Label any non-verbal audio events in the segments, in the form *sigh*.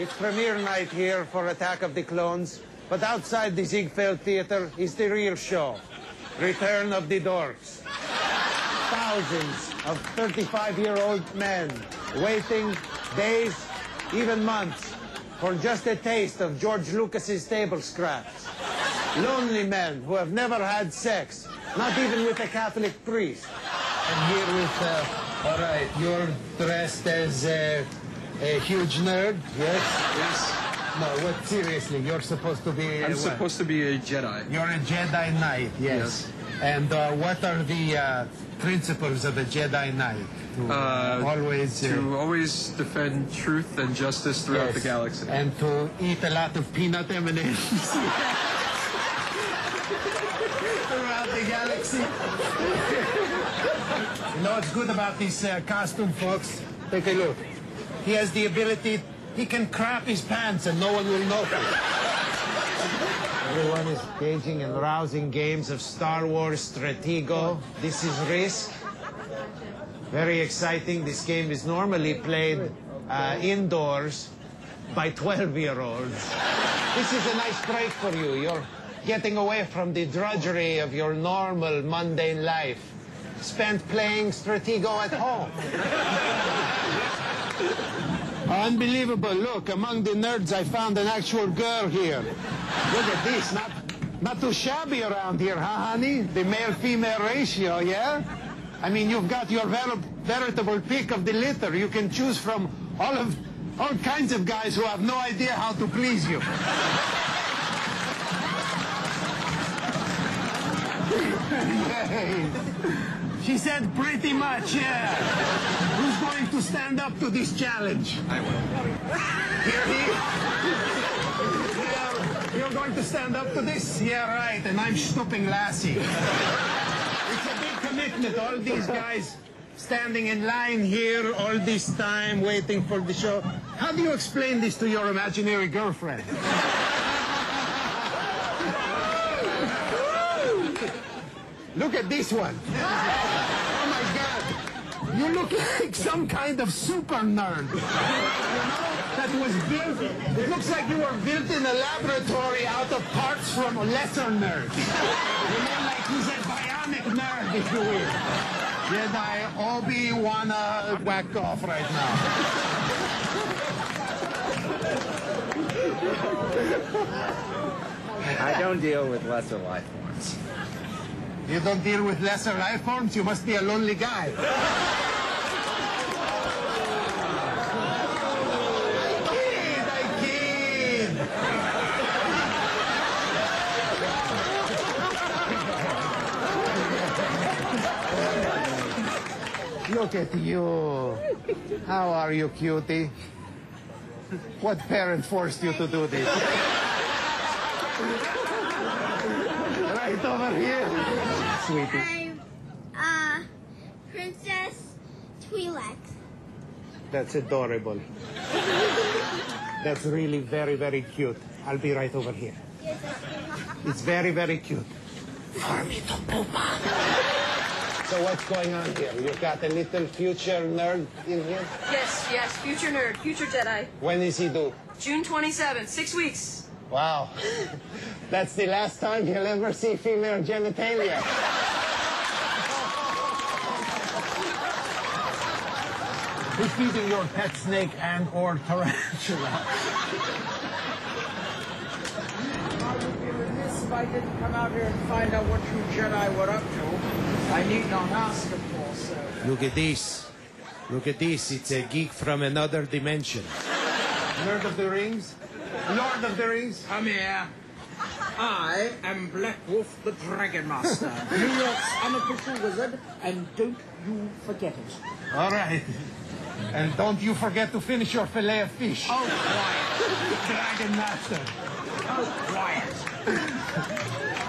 It's premiere night here for Attack of the Clones, but outside the Ziegfeld Theater is the real show. Return of the Dorks. Thousands of 35-year-old men waiting days, even months, for just a taste of George Lucas's table scraps. Lonely men who have never had sex, not even with a Catholic priest. I'm here with, uh, all right, you're dressed as a, a huge nerd, yes? Yes. No, what, seriously, you're supposed to be... I'm what? supposed to be a Jedi. You're a Jedi Knight, yes. And uh, what are the uh, principles of a Jedi Knight? To Uh, always... uh, To always defend truth and justice throughout yes, the galaxy. And to eat a lot of peanut M&Ms. *laughs* throughout the galaxy. you know what's good about this uh, costume, folks? Take a look. He has the ability, he can crap his pants and no one will notice. Everyone is engaging in rousing games of Star Wars Stratego. This is Risk. Very exciting. This game is normally played uh, indoors by 12-year-olds. This is a nice break for you. You're getting away from the drudgery of your normal, mundane life. Spent playing Stratego at home. Unbelievable. Look, among the nerds, I found an actual girl here. Look at this. Not, not too shabby around here, huh, honey? The male-female ratio, yeah? I mean, you've got your ver- veritable pick of the litter. You can choose from all of all kinds of guys who have no idea how to please you. *laughs* she said pretty much, yeah. Who's going to stand up to this challenge? I will. Here he Yeah, You're going to stand up to this? Yeah, right. And I'm stooping Lassie. It's a big commitment. All these guys standing in line here all this time waiting for the show. How do you explain this to your imaginary girlfriend? Look at this one. Oh my God. You look like some kind of super nerd. You know, that was built, it looks like you were built in a laboratory out of parts from lesser nerds. You know, like he's a bionic nerd, if you will. Jedi Obi wanna uh, whack off right now. I don't deal with lesser life forms. You don't deal with lesser life forms, you must be a lonely guy. Look at you. How are you, cutie? What parent forced you to do this? Right over here. Sweetie. I'm uh, Princess Twi'lek. That's adorable. That's really very, very cute. I'll be right over here. It's very, very cute. For me to poop. So what's going on here? You've got a little future nerd in here? Yes, yes, future nerd, future Jedi. When is he due? June 27th, six weeks. Wow. *laughs* That's the last time you'll ever see female genitalia. Who's feeding your pet snake and or tarantula? I would be remiss If I didn't come out here and find out what you Jedi were up to, I need not ask, of course. Look at this. Look at this. It's a geek from another dimension. Lord of the Rings? Lord of the Rings? come here. I am Black Wolf the Dragon Master, *laughs* New York's unofficial wizard, and don't you forget it. All right. And don't you forget to finish your fillet of fish. Oh, quiet. Dragon Master. Oh, quiet.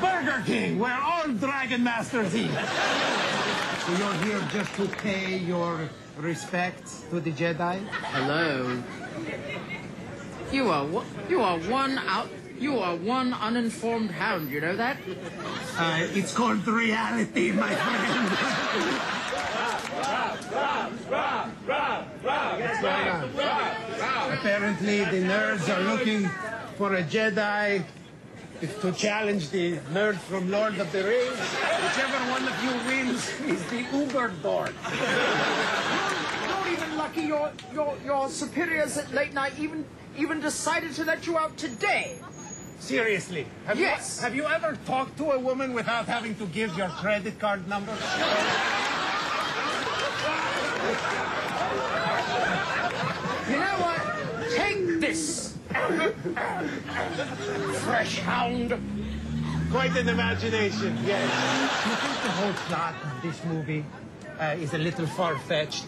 Burger King, where all Dragon Masters eat. So you're here just to pay your respects to the Jedi? Hello. You are you are one out. You are one uninformed hound. You know that? Uh, it's called reality, my friend. Apparently, the nerds are looking for a Jedi to challenge the nerd from Lord of the Rings. Whichever one of you wins is the Uber Dork. Not lucky your, your, your superiors at late night even, even decided to let you out today. Seriously, have Yes. you have you ever talked to a woman without having to give your credit card number? You know what? Take this. Fresh hound. Quite an imagination, yes. Do you think the whole plot of this movie uh, is a little far-fetched?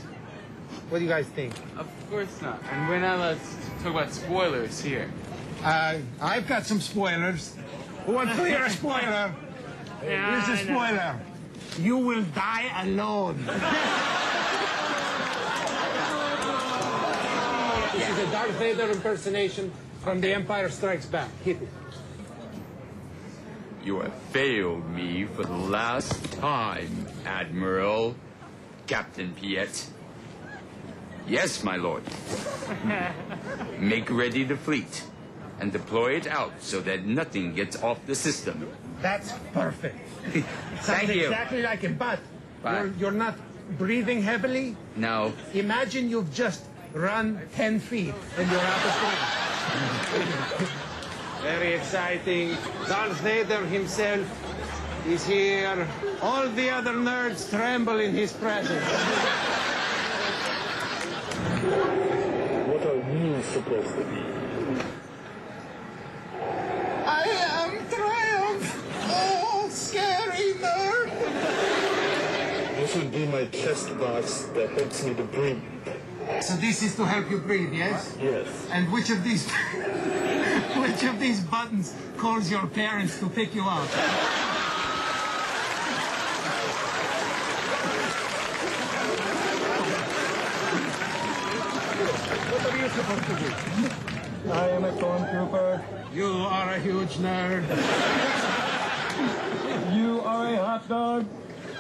What do you guys think? Of course not. And we're not allowed to talk about spoilers here. Uh, I've got some spoilers. Who wants to hear a spoiler? Here's a spoiler. You will die alone. *laughs* this is a Darth Vader impersonation from The Empire Strikes Back. Hit it. You have failed me for the last time, Admiral. Captain Piett. Yes, my lord. Make ready the fleet and deploy it out so that nothing gets off the system. That's perfect. *laughs* Thank Sounds you. exactly like it, but But- you're, you're not breathing heavily. No. Imagine you've just run 10 feet and you're out of breath. *laughs* Very exciting. Darth Vader himself is here. All the other nerds tremble in his presence. *laughs* What are you supposed to be? I am Triumph! Oh, scary nerd! This would be my chest box that helps me to breathe. So this is to help you breathe, yes? Yes. And which of these *laughs* which of these buttons calls your parents to pick you up? What are you supposed to do? I am a stormtrooper. You are a huge nerd. You are a hot dog.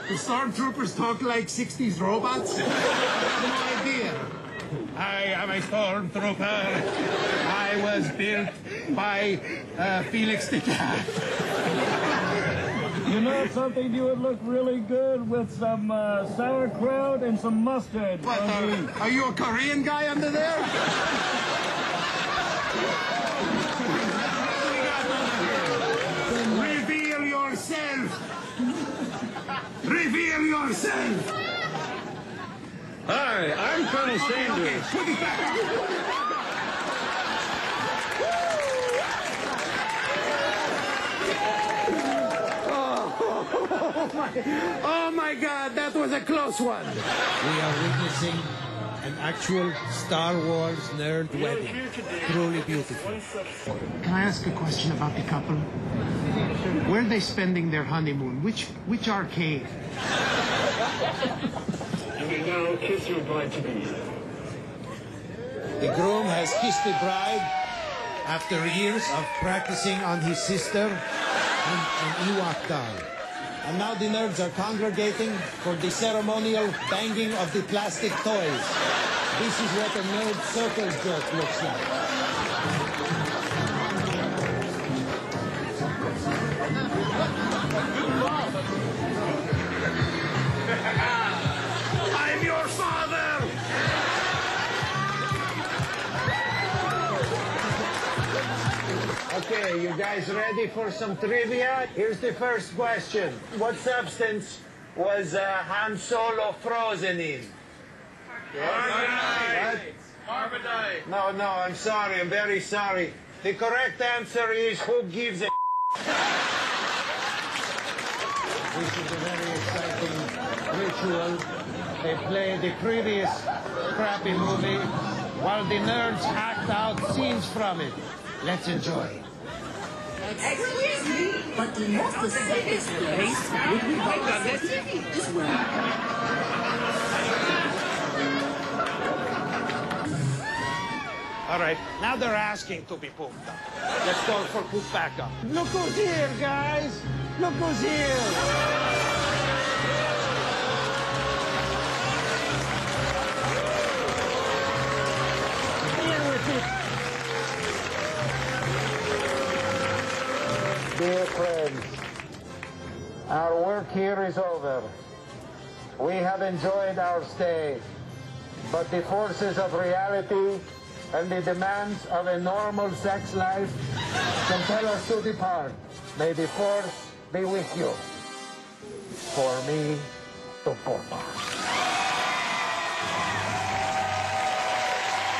The stormtroopers talk like 60s robots? no idea. I am a stormtrooper. I was built by uh, Felix the Cat. You know something? You would look really good with some uh, sauerkraut and some mustard. What, are, are you a Korean guy under there? Reveal yourself! Reveal yourself! Hi, I'm Colonel Sanders. Okay, put it back. Oh, my, oh my God, that was a close one. We are witnessing an actual Star Wars nerd wedding. Truly beautiful. Can I ask a question about the couple? Where are they spending their honeymoon? Which which arcade? You may now kiss your bride to be. The groom has kissed the bride after years of practicing on his sister and an Ewok doll. And now the nerds are congregating for the ceremonial banging of the plastic toys. This is what a nerd circle jerk looks like. Guys ready for some trivia? Here's the first question. What substance was uh, Han Solo frozen in? Carbonite. Carbonite. No, no, I'm sorry. I'm very sorry. The correct answer is who gives a *laughs* This is a very exciting ritual. They play the previous crappy movie while the nerds act out scenes from it. Let's enjoy. Excuse me, but the most specific place would be on the TV as well. All right, now they're asking to be pooped up. Let's go for poop back up. Look who's here, guys. Look who's here. Here is over. We have enjoyed our stay, but the forces of reality and the demands of a normal sex life compel us to depart. May the force be with you. For me, to Porta.